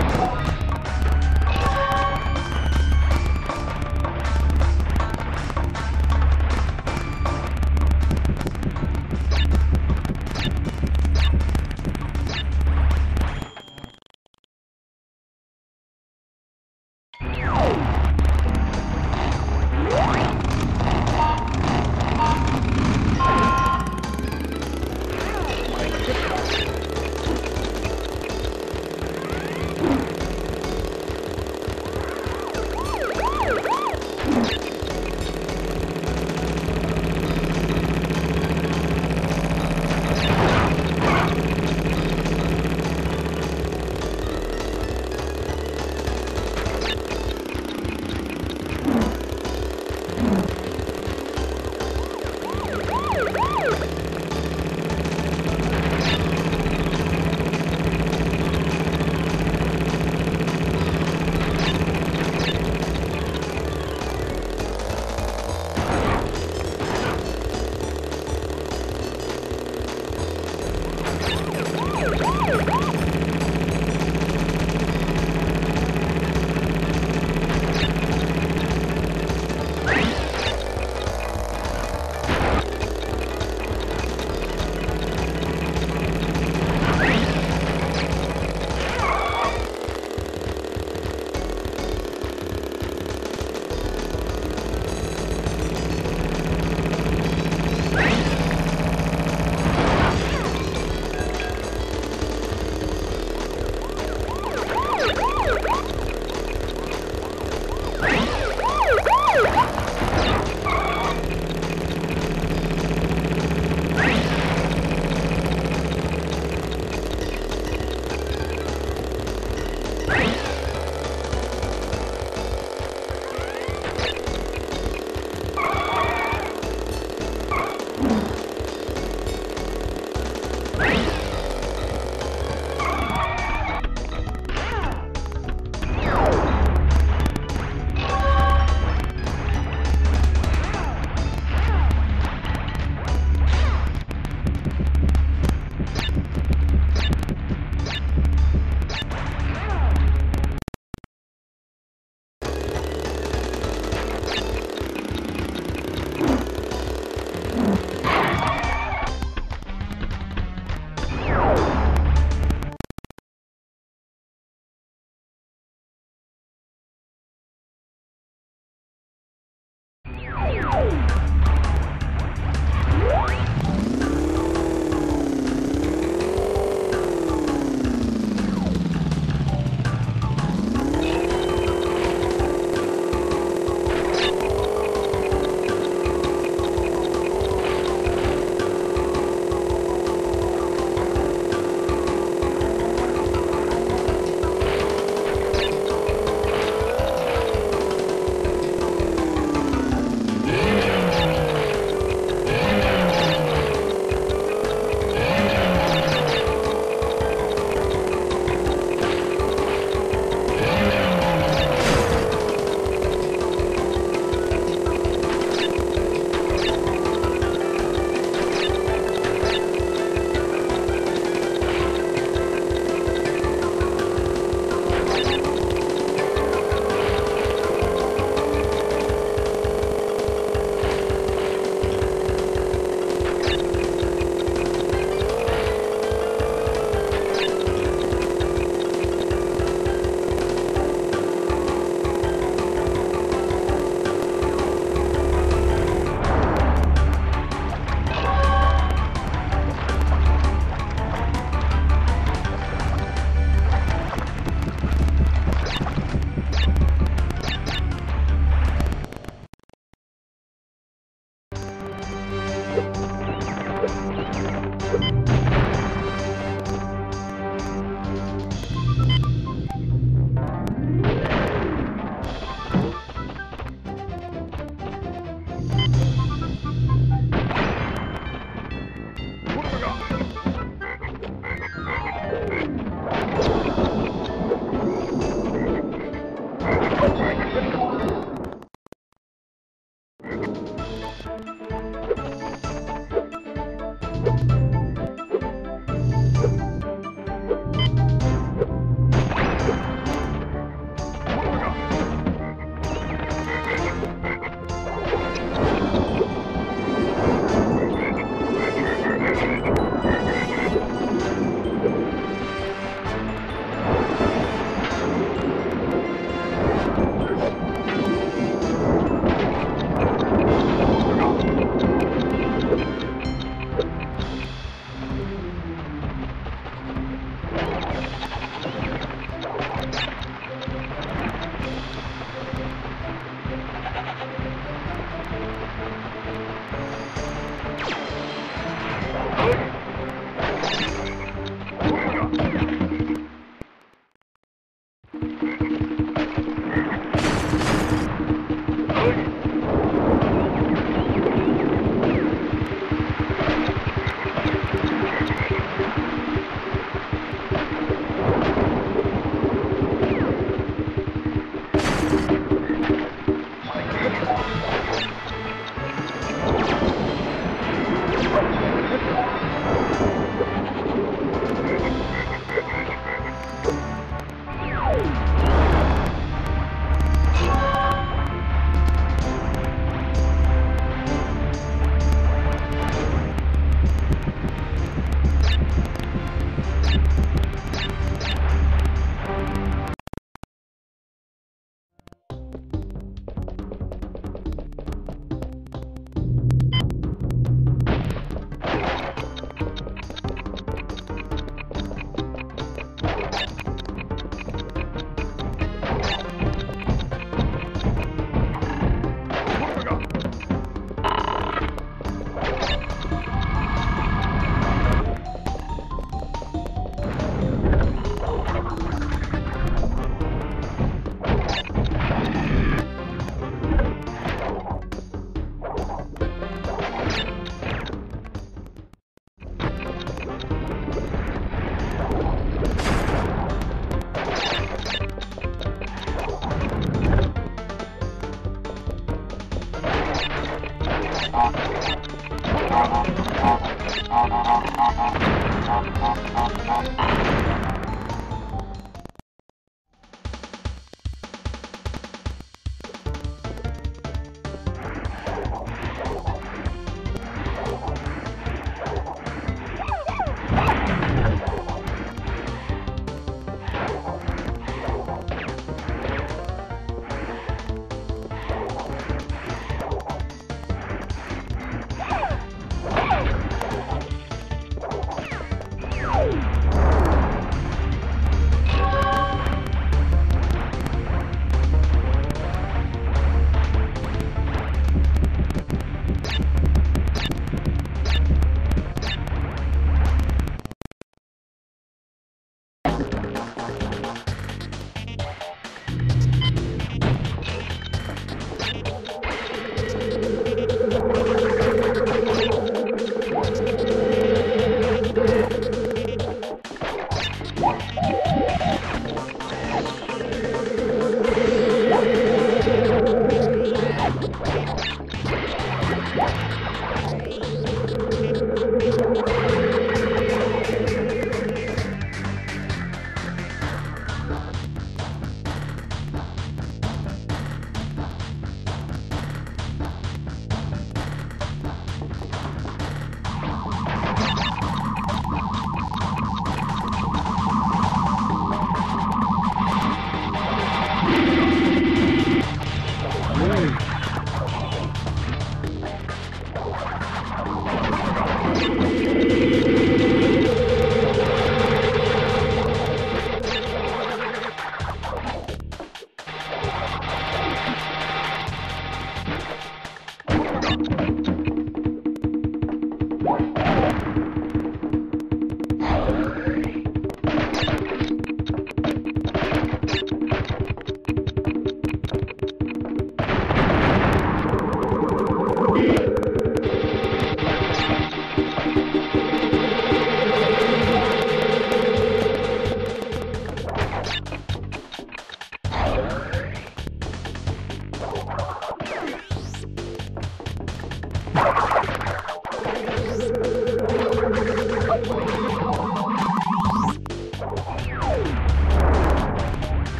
Let's go.